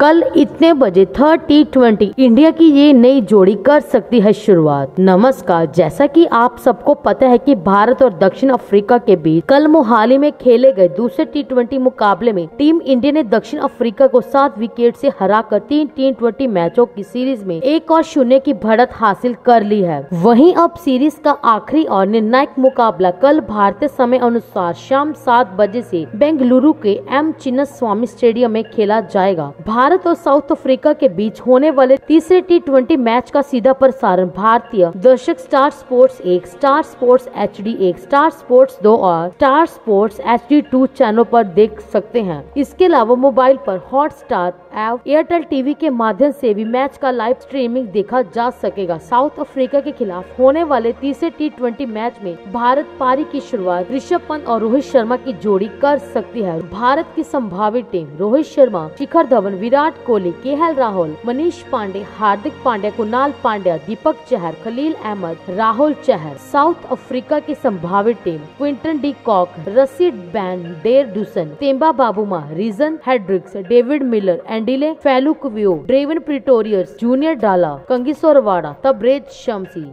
कल इतने बजे थर्ड टी ट्वेंटी इंडिया की ये नई जोड़ी कर सकती है शुरुआत। नमस्कार, जैसा कि आप सबको पता है कि भारत और दक्षिण अफ्रीका के बीच कल मोहाली में खेले गए दूसरे टी ट्वेंटी मुकाबले में टीम इंडिया ने दक्षिण अफ्रीका को सात विकेट से हराकर तीन टी ट्वेंटी मैचों की सीरीज़ में एक और शून्य की बढ़त हासिल कर ली है। वहीं अब सीरीज़ का आखिरी और निर्णायक मुकाबला कल भारतीय समय अनुसार शाम सात बजे से बेंगलुरु के एम चिन्नस्वामी स्टेडियम में खेला जाएगा। भारत और साउथ अफ्रीका के बीच होने वाले तीसरे टी ट्वेंटी मैच का सीधा प्रसारण भारतीय दर्शक स्टार स्पोर्ट्स एक, स्टार स्पोर्ट्स एच डी एक, स्टार स्पोर्ट्स दो और star sports H D to channel पर देख सकते हैं। इसके अलावा मोबाइल पर Hotstar app Airtel TV के माध्यम से भी मैच का लाइव स्ट्रीमिंग देखा जा सकेगा। साउथ अफ्रीका के खिलाफ होने वाले तीसरे टी ट्वेंटी मैच में भारत पारी की शुरुआत ऋषभ पंत और रोहित शर्मा की जोड़ी कर सकती है। भारत की संभावित team Rohit Sharma, Shikhar Dhawan, Virat Kohli K Rahul, Manish Pandey, Hardik Pandya, Krunal Pandya, Deepak Chahar, Khaleel Ahmed, Rahul Chahar. South Africa की संभावित team, Quinton de Kock Rassie van, der Dussen, Temba Bavuma, Reeza Hendricks David Miller, Andile Phehlukwayo Dwaine Pretorius, Junior Dala, Kagiso Rabada, Tabraiz शमसी।